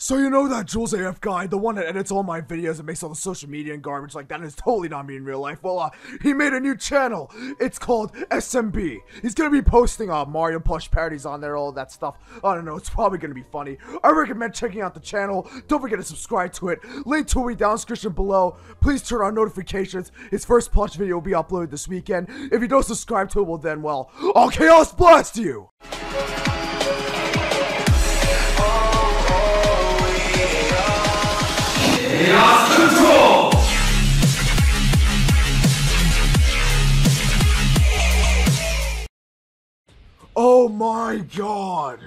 So you know that Jules AF guy, the one that edits all my videos and makes all the social media and garbage like that is totally not me in real life. Well, uh, he made a new channel. It's called SMB. He's gonna be posting uh, Mario plush parodies on there, all that stuff. I don't know, it's probably gonna be funny. I recommend checking out the channel. Don't forget to subscribe to it. Link to it down description below. Please turn on notifications. His first plush video will be uploaded this weekend. If you don't subscribe to it, well then, well, I'll chaos blast you! My god.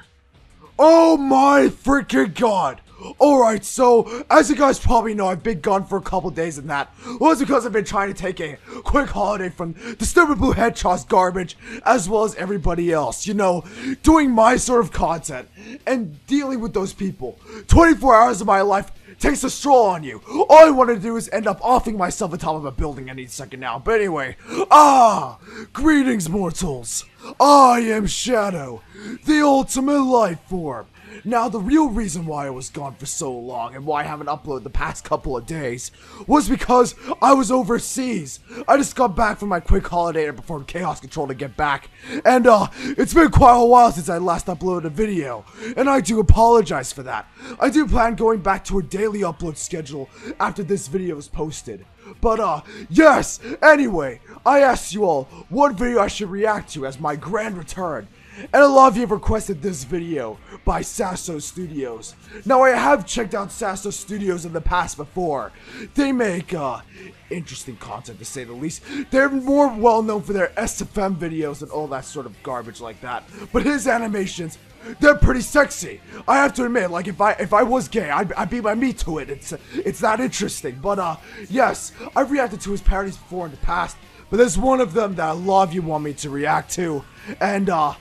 Oh my freaking god. Alright, so, as you guys probably know, I've been gone for a couple days and that was because I've been trying to take a quick holiday from the stupid blue hedgehog's garbage, as well as everybody else, you know, doing my sort of content, and dealing with those people. 24 hours of my life takes a stroll on you. All I want to do is end up offing myself atop of a building any second now. But anyway, ah, greetings, mortals. I am Shadow, the ultimate life form. Now, the real reason why I was gone for so long and why I haven't uploaded the past couple of days was because I was overseas. I just got back from my quick holiday and performed Chaos Control to get back. And, uh, it's been quite a while since I last uploaded a video, and I do apologize for that. I do plan going back to a daily upload schedule after this video is posted. But, uh, yes, anyway, I asked you all what video I should react to as my grand return. And a lot of you have requested this video by Sasso Studios. Now, I have checked out Sasso Studios in the past before. They make, uh, interesting content to say the least. They're more well known for their SFM videos and all that sort of garbage like that. But his animations, they're pretty sexy. I have to admit, like if I if I was gay, I'd, I'd be my meat to it. It's it's that interesting. But uh, yes, I've reacted to his parodies before in the past. But there's one of them that a lot of you want me to react to, and uh.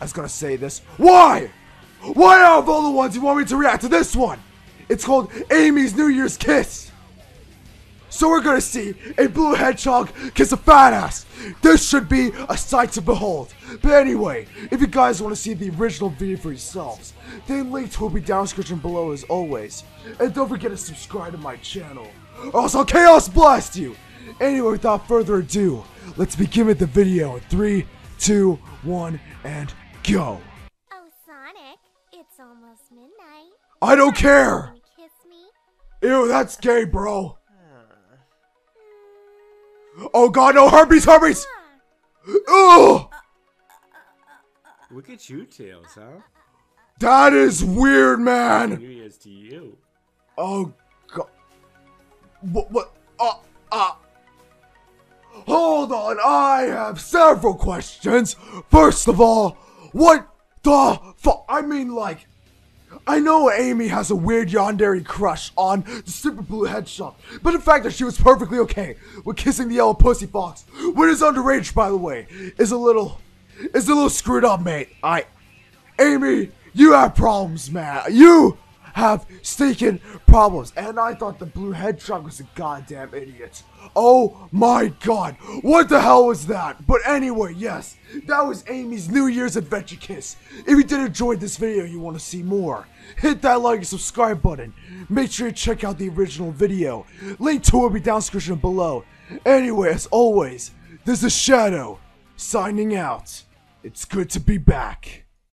I was gonna say this. Why? Why out of all the ones you want me to react to this one? It's called Amy's New Year's Kiss. So we're gonna see a blue hedgehog kiss a fat ass. This should be a sight to behold. But anyway, if you guys want to see the original video for yourselves, then link will be down in the description below as always. And don't forget to subscribe to my channel, or else I'll chaos blast you. Anyway, without further ado, let's begin with the video in three, two, one, and go. Oh, Sonic, it's almost midnight. I don't care. Wanna kiss me? Ew, that's gay, bro. Oh god, no herpes, herpes. Ugh, Look at you, Tails, huh? that is weird, man. New Year's to you. Oh god. What? What? Uh, uh. Hold on, I have several questions. First of all, what the fuck? I mean, like, I know Amy has a weird yandere crush on the super blue headshot, but the fact that she was perfectly okay with kissing the yellow pussy fox, when it's underage, by the way, is a little, is a little screwed up, mate. I, Amy, you have problems, man. You have stinking problems. And I thought the blue hedgehog was a goddamn idiot. Oh my god, what the hell was that? But anyway, yes, that was Amy's New Year's adventure kiss. If you did enjoy this video you want to see more, hit that like and subscribe button. Make sure you check out the original video. Link to it will be down description below. Anyway, as always, this is Shadow, signing out. It's good to be back.